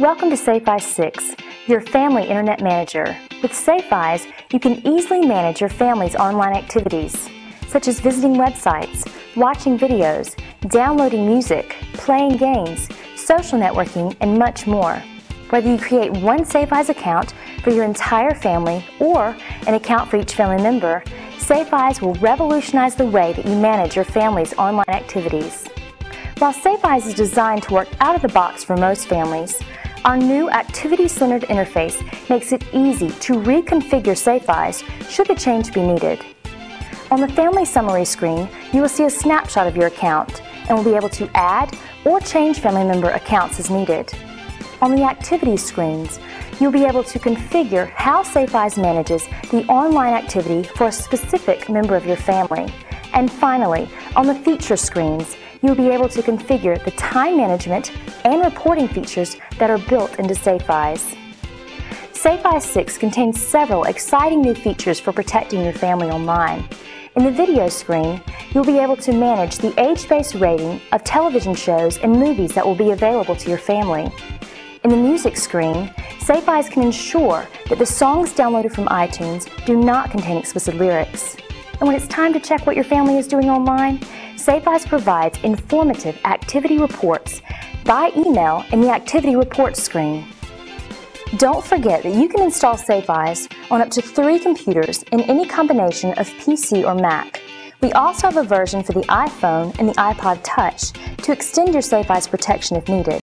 Welcome to SafeEyes 6, your family internet manager. With SafeEyes, you can easily manage your family's online activities, such as visiting websites, watching videos, downloading music, playing games, social networking, and much more. Whether you create one SafeEyes account for your entire family or an account for each family member, SafeEyes will revolutionize the way that you manage your family's online activities. While SafeEyes is designed to work out of the box for most families, our new activity-centered interface makes it easy to reconfigure SafeEyes should a change be needed. On the Family Summary screen, you will see a snapshot of your account and will be able to add or change family member accounts as needed. On the Activities screens, you'll be able to configure how SafeEyes manages the online activity for a specific member of your family. And finally, on the Feature screens, you'll be able to configure the time management and reporting features that are built into SafeEyes. SafeEyes 6 contains several exciting new features for protecting your family online. In the video screen, you'll be able to manage the age-based rating of television shows and movies that will be available to your family. In the music screen, SafeEyes can ensure that the songs downloaded from iTunes do not contain explicit lyrics. And when it's time to check what your family is doing online, SafeEyes provides informative activity reports by email in the Activity Reports screen. Don't forget that you can install SafeEyes on up to three computers in any combination of PC or Mac. We also have a version for the iPhone and the iPod Touch to extend your SafeEyes protection if needed.